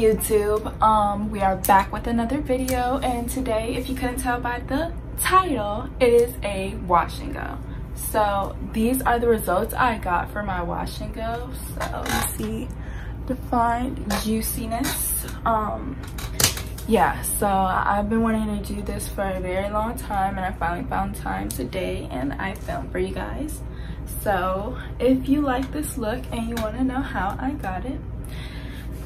YouTube? Um, we are back with another video and today, if you couldn't tell by the title, it is a wash and go. So these are the results I got for my wash and go. So you see defined juiciness. Um, yeah, so I've been wanting to do this for a very long time and I finally found time today and I filmed for you guys. So if you like this look and you want to know how I got it,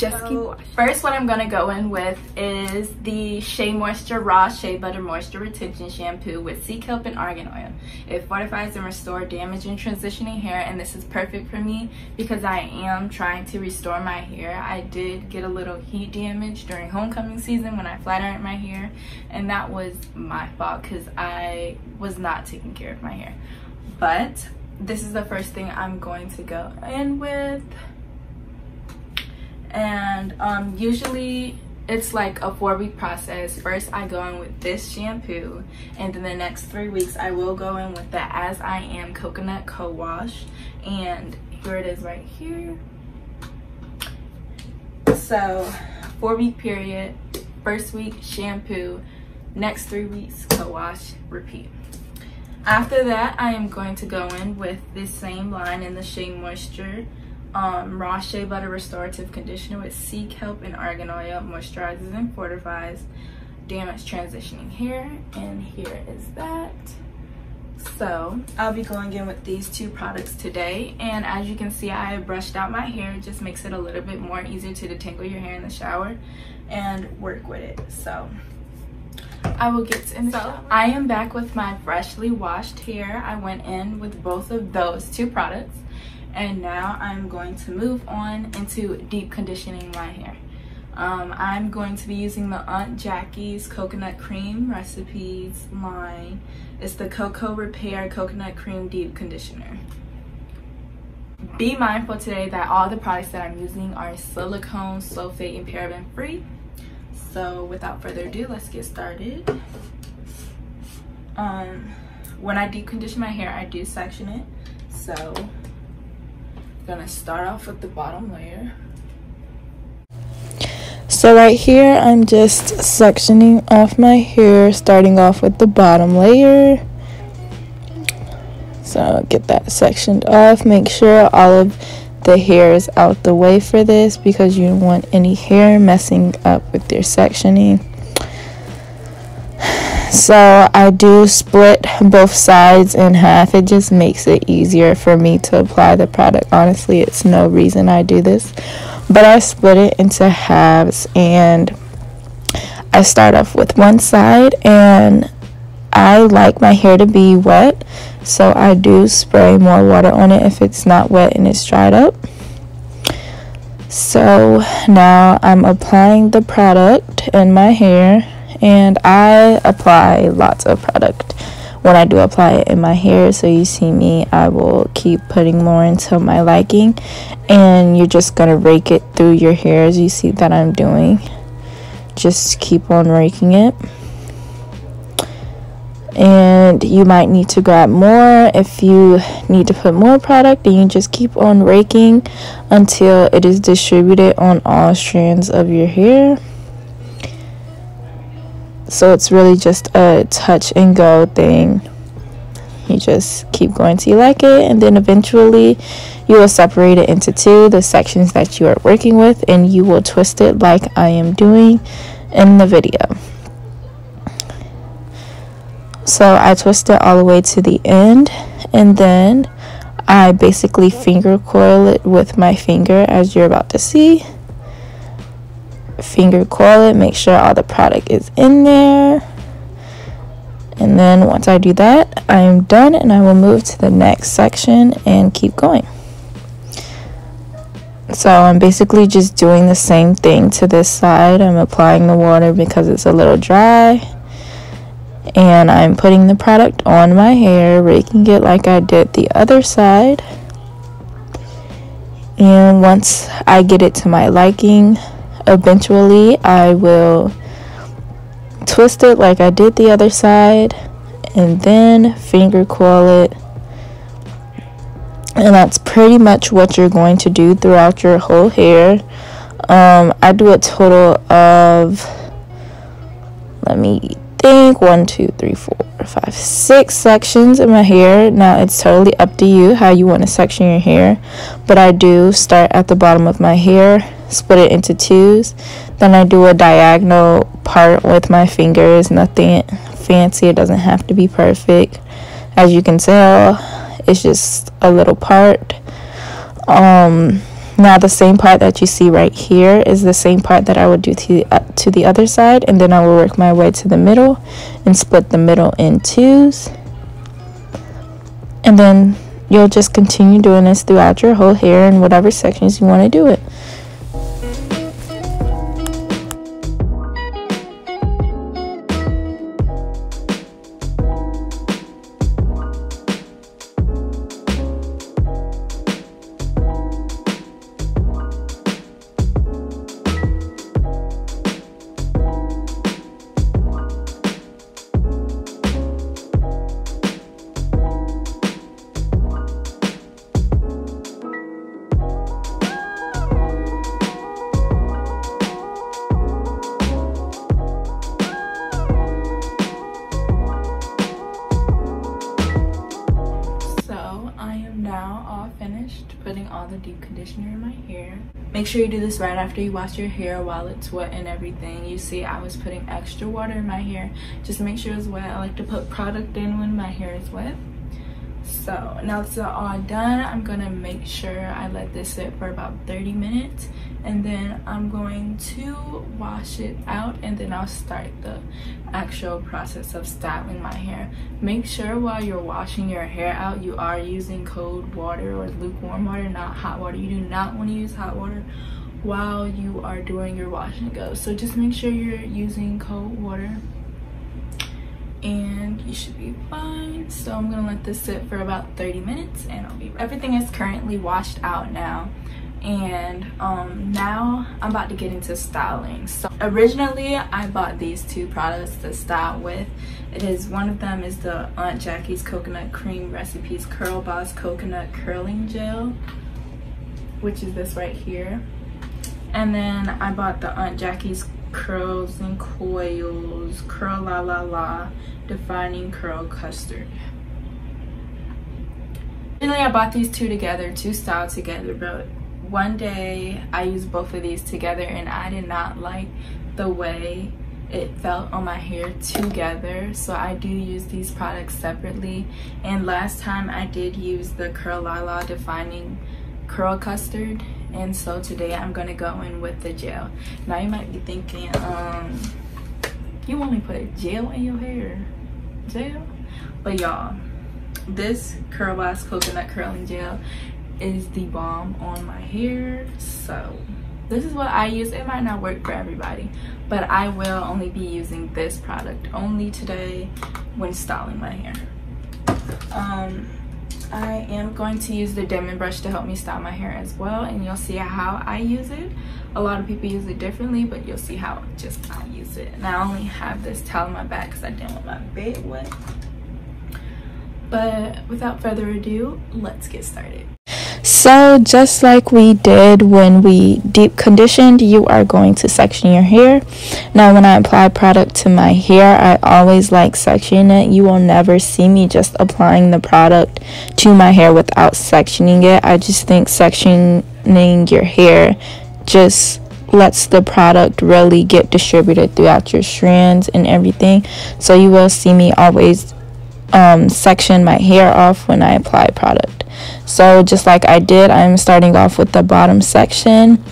just keep watching. First, what I'm gonna go in with is the Shea Moisture Raw Shea Butter Moisture Retention Shampoo with sea kelp and argan oil. It fortifies and restores damaged and transitioning hair, and this is perfect for me because I am trying to restore my hair. I did get a little heat damage during homecoming season when I flat ironed my hair, and that was my fault because I was not taking care of my hair. But this is the first thing I'm going to go in with and um, usually it's like a four week process. First i go in with this shampoo and then the next three weeks i will go in with the as i am coconut co-wash. And here it is right here. So four week period. First week shampoo. Next three weeks co-wash repeat. After that i am going to go in with this same line in the shea moisture um, raw shea butter restorative conditioner with sea kelp and argan oil moisturizes and fortifies damaged transitioning hair. And here is that. So i'll be going in with these two products today. And as you can see i have brushed out my hair. It just makes it a little bit more easier to detangle your hair in the shower and work with it. So I will get in shower. I am back with my freshly washed hair. I went in with both of those two products and now I'm going to move on into deep conditioning my hair. Um, I'm going to be using the Aunt Jackie's Coconut Cream Recipes line. It's the Coco Repair Coconut Cream Deep Conditioner. Be mindful today that all the products that I'm using are silicone, sulfate, and paraben free. So without further ado, let's get started. Um, when I deep condition my hair, I do section it. So gonna start off with the bottom layer. So right here, I'm just sectioning off my hair, starting off with the bottom layer. So get that sectioned off. Make sure all of the hair is out the way for this because you don't want any hair messing up with your sectioning. So I do split both sides in half. It just makes it easier for me to apply the product. Honestly, it's no reason I do this. But I split it into halves and I start off with one side and I like my hair to be wet. So I do spray more water on it if it's not wet and it's dried up. So now I'm applying the product in my hair and I apply lots of product. When I do apply it in my hair so you see me I will keep putting more until my liking. And you're just gonna rake it through your hair as you see that I'm doing. Just keep on raking it. And you might need to grab more if you need to put more product and you just keep on raking until it is distributed on all strands of your hair so it's really just a touch and go thing. You just keep going till you like it and then eventually you will separate it into two the sections that you are working with and you will twist it like I am doing in the video. So I twist it all the way to the end and then I basically finger coil it with my finger as you're about to see finger coil it make sure all the product is in there. And then once I do that I am done and I will move to the next section and keep going. So I'm basically just doing the same thing to this side. I'm applying the water because it's a little dry. And I'm putting the product on my hair raking it like I did the other side. And once I get it to my liking, eventually I will twist it like I did the other side and then finger coil it. And that's pretty much what you're going to do throughout your whole hair. Um, I do a total of let me think one two three four five six sections in my hair. Now it's totally up to you how you want to section your hair but I do start at the bottom of my hair split it into twos then I do a diagonal part with my fingers nothing fancy it doesn't have to be perfect as you can tell it's just a little part um now the same part that you see right here is the same part that I would do to the, uh, to the other side and then I will work my way to the middle and split the middle in twos. And then you'll just continue doing this throughout your whole hair in whatever sections you want to do it. Sure you do this right after you wash your hair while it's wet and everything. You see I was putting extra water in my hair just to make sure it's wet. I like to put product in when my hair is wet. So now it's all done, I'm gonna make sure I let this sit for about 30 minutes and then I'm going to wash it out and then I'll start the actual process of styling my hair. Make sure while you're washing your hair out you are using cold water or lukewarm water, not hot water. You do not want to use hot water while you are doing your wash and go. So just make sure you're using cold water and you should be fine. So I'm gonna let this sit for about 30 minutes and I'll be Everything is currently washed out now and um, now i'm about to get into styling. So originally i bought these two products to style with. It is one of them is the aunt jackie's coconut cream recipes curl boss coconut curling gel which is this right here. And then i bought the aunt jackie's curls and coils curl la la la defining curl custard. Originally, I bought these two together to style together, but one day I used both of these together and I did not like the way it felt on my hair together. So I do use these products separately. And last time I did use the Curl Lala Defining Curl Custard. And so today I'm gonna go in with the gel. Now you might be thinking um you only put gel in your hair. Gel? But y'all this Curl Boss Coconut Curling Gel is the balm on my hair. So this is what i use. It might not work for everybody but i will only be using this product only today when styling my hair. Um i am going to use the Denman brush to help me style my hair as well and you'll see how i use it. A lot of people use it differently but you'll see how just i use it. And i only have this towel in my back because i didn't want my bed wet. But without further ado let's get started so just like we did when we deep conditioned, you are going to section your hair. Now when I apply product to my hair, I always like sectioning it. You will never see me just applying the product to my hair without sectioning it. I just think sectioning your hair just lets the product really get distributed throughout your strands and everything. So you will see me always um, section my hair off when I apply product. So just like I did, I'm starting off with the bottom section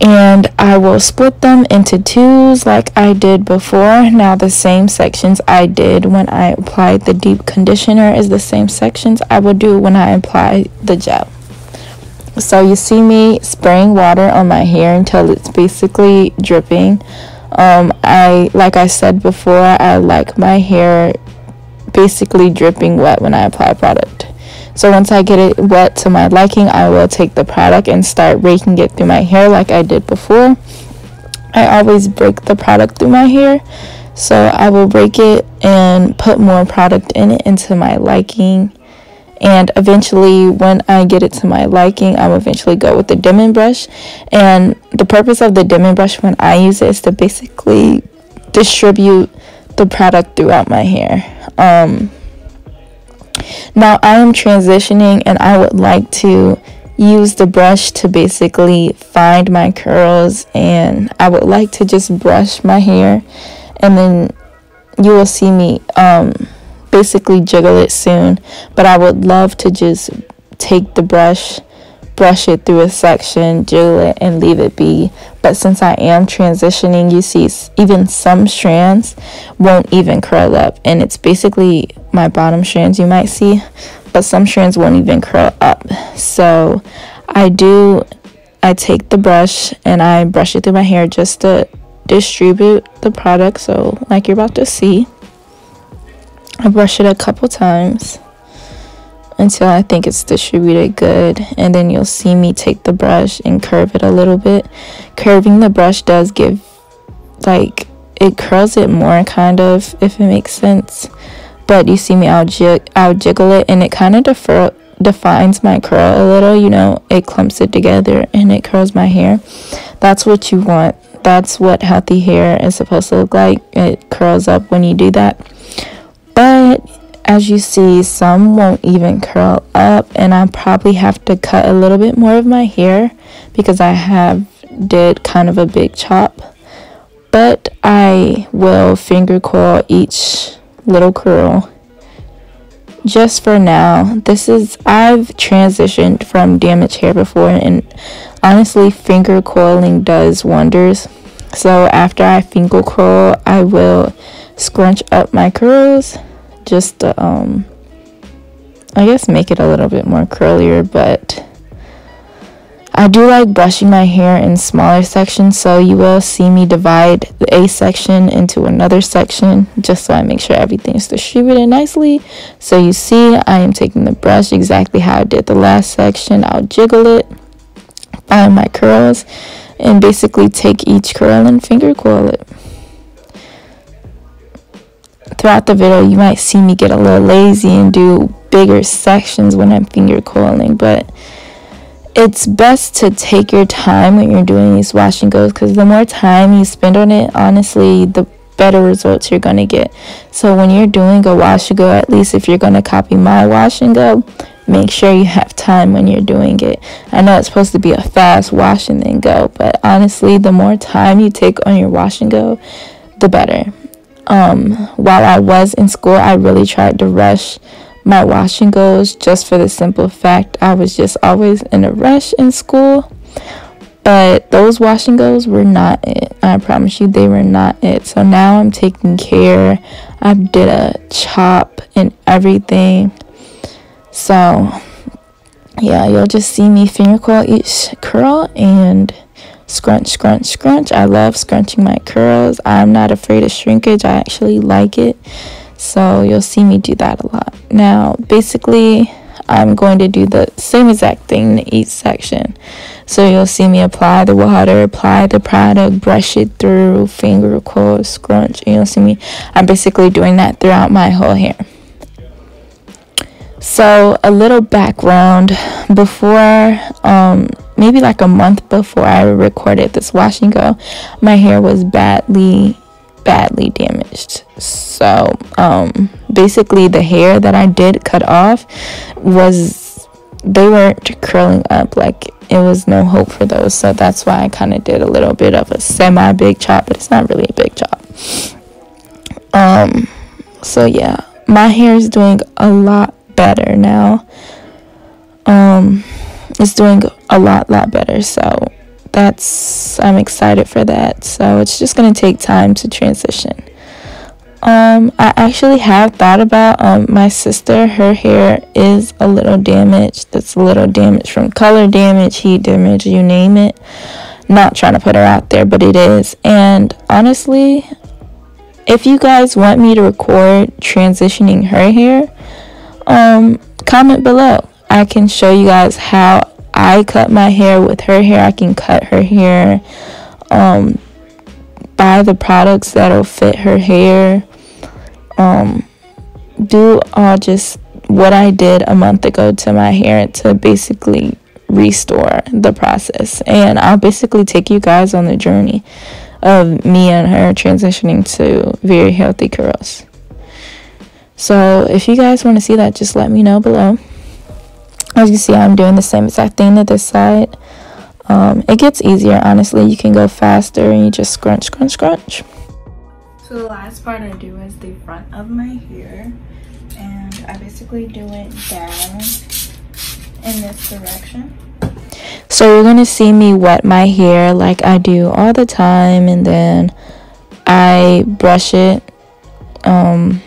and I will split them into twos like I did before. Now the same sections I did when I applied the deep conditioner is the same sections I will do when I apply the gel. So you see me spraying water on my hair until it's basically dripping. Um, I like I said before, I like my hair basically dripping wet when I apply product. So once I get it wet to my liking, I will take the product and start raking it through my hair like I did before. I always break the product through my hair. So I will break it and put more product in it into my liking. And eventually, when I get it to my liking, I'll eventually go with the Denman brush. And the purpose of the Denman brush when I use it is to basically distribute the product throughout my hair. Um, now I am transitioning and I would like to use the brush to basically find my curls and I would like to just brush my hair and then you will see me um, basically jiggle it soon. But I would love to just take the brush brush it through a section, jiggle it, and leave it be. But since I am transitioning, you see even some strands won't even curl up. And it's basically my bottom strands you might see, but some strands won't even curl up. So I do, I take the brush and I brush it through my hair just to distribute the product. So like you're about to see, I brush it a couple times until I think it's distributed good and then you'll see me take the brush and curve it a little bit. Curving the brush does give like it curls it more kind of if it makes sense. But you see me I'll, jig- I'll jiggle it and it kind of defer- defines my curl a little you know? It clumps it together and it curls my hair. That's what you want. That's what healthy hair is supposed to look like. It curls up when you do that as you see some won't even curl up and I probably have to cut a little bit more of my hair because I have did kind of a big chop. But I will finger coil each little curl. Just for now this is I've transitioned from damaged hair before and honestly finger coiling does wonders. So after I finger coil I will scrunch up my curls just um, I guess make it a little bit more curlier, but I do like brushing my hair in smaller sections, so you will see me divide the A section into another section just so I make sure everything is distributed nicely. So you see I am taking the brush exactly how I did the last section. I'll jiggle it, find my curls, and basically take each curl and finger coil it throughout the video you might see me get a little lazy and do bigger sections when I'm finger coiling but it's best to take your time when you're doing these wash and goes because the more time you spend on it honestly the better results you're going to get. So when you're doing a wash and go at least if you're going to copy my wash and go make sure you have time when you're doing it. I know it's supposed to be a fast wash and then go but honestly the more time you take on your wash and go the better um, while I was in school, I really tried to rush my wash and goes just for the simple fact I was just always in a rush in school. But those wash and goes were not it. I promise you, they were not it. So now I'm taking care. I did a chop and everything. So yeah, you'll just see me finger coil each curl and scrunch, scrunch, scrunch. I love scrunching my curls. I'm not afraid of shrinkage. I actually like it. So you'll see me do that a lot. Now, basically, I'm going to do the same exact thing in each section. So you'll see me apply the water, apply the product, brush it through, finger coil, scrunch, and you'll see me. I'm basically doing that throughout my whole hair. So, a little background before, um, maybe like a month before I recorded this wash and go, my hair was badly, badly damaged. So, um, basically, the hair that I did cut off was they weren't curling up like it was no hope for those. So, that's why I kind of did a little bit of a semi big chop, but it's not really a big chop. Um, so yeah, my hair is doing a lot better now. Um, it's doing a lot, lot better. So that's I'm excited for that. So it's just gonna take time to transition. Um, I actually have thought about um my sister. Her hair is a little damaged. That's a little damaged from color damage, heat damage, you name it. Not trying to put her out there, but it is. And honestly, if you guys want me to record transitioning her hair, um, comment below. I can show you guys how I cut my hair with her hair. I can cut her hair, um, buy the products that'll fit her hair, um, do all just what I did a month ago to my hair to basically restore the process. And I'll basically take you guys on the journey of me and her transitioning to very healthy curls. So if you guys want to see that, just let me know below. As you see, I'm doing the same exact thing to this side. Um, it gets easier, honestly. You can go faster and you just scrunch, scrunch, scrunch. So the last part I do is the front of my hair. And I basically do it down in this direction. So you're going to see me wet my hair like I do all the time. And then I brush it. Um,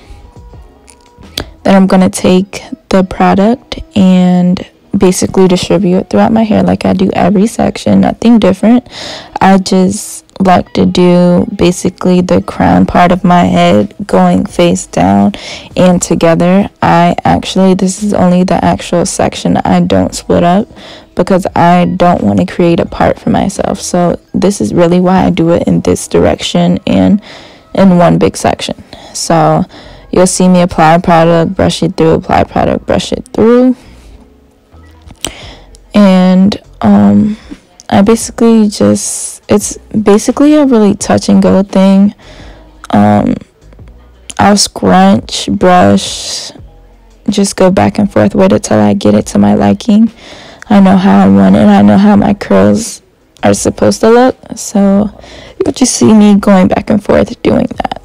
then I'm going to take the product and basically distribute it throughout my hair like I do every section, nothing different. I just like to do basically the crown part of my head going face down and together. I actually, this is only the actual section I don't split up because I don't want to create a part for myself. So this is really why I do it in this direction and in one big section. So you'll see me apply product, brush it through, apply product, brush it through. And um I basically just it's basically a really touch and go thing. Um I'll scrunch, brush, just go back and forth with it till I get it to my liking. I know how I want it. I know how my curls are supposed to look. So you'll just see me going back and forth doing that.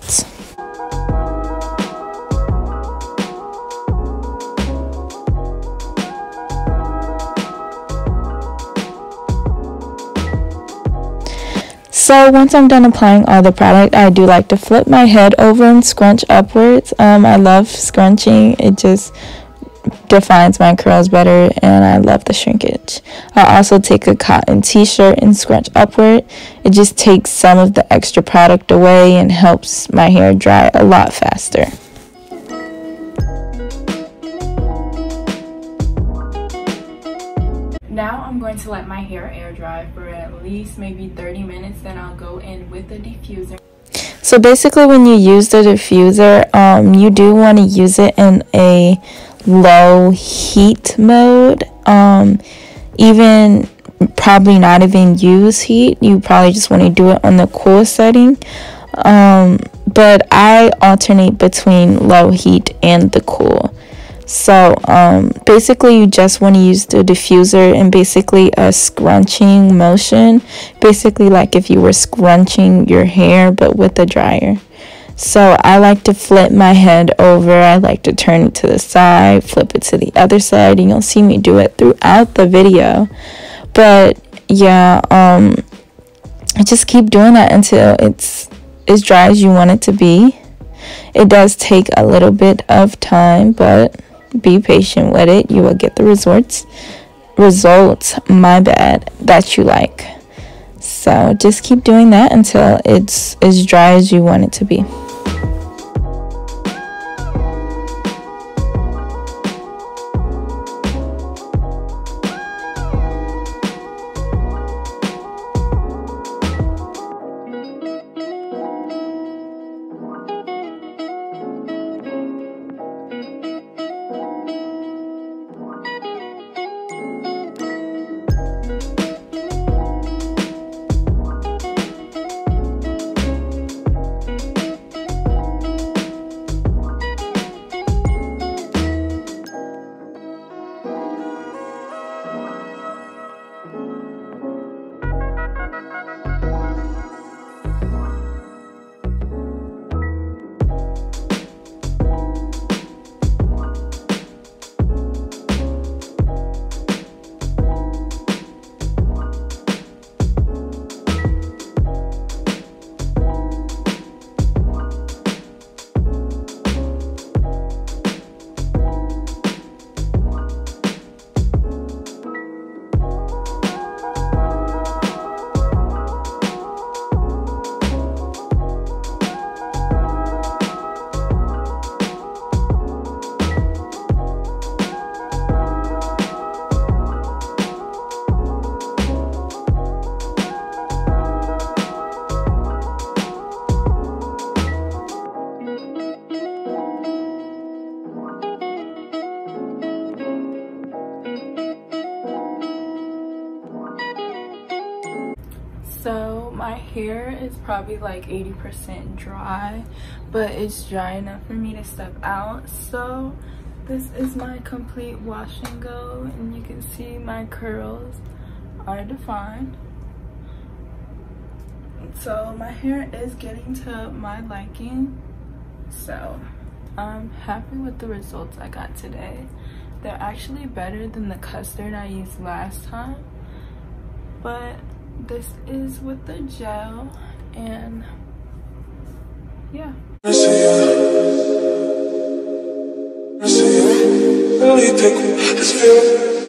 So once I'm done applying all the product, I do like to flip my head over and scrunch upwards. Um, I love scrunching. It just defines my curls better and I love the shrinkage. I also take a cotton t-shirt and scrunch upward. It just takes some of the extra product away and helps my hair dry a lot faster. Now I'm going to let my hair air least maybe 30 minutes. Then I'll go in with the diffuser. So basically when you use the diffuser, um, you do want to use it in a low heat mode. Um, even probably not even use heat. You probably just want to do it on the cool setting. Um, but I alternate between low heat and the cool. So um, basically you just want to use the diffuser and basically a scrunching motion. Basically like if you were scrunching your hair but with a dryer. So I like to flip my head over. I like to turn it to the side, flip it to the other side, and you'll see me do it throughout the video. But yeah, um, I just keep doing that until it's as dry as you want it to be. It does take a little bit of time, but be patient with it. You will get the results. Results, my bad, that you like. So just keep doing that until it's as dry as you want it to be. Probably like 80% dry, but it's dry enough for me to step out. So this is my complete wash and go and you can see my curls are defined. So my hair is getting to my liking. So I'm happy with the results I got today. They're actually better than the custard I used last time. But this is with the gel and yeah. I see you. I see you. Really this feeling.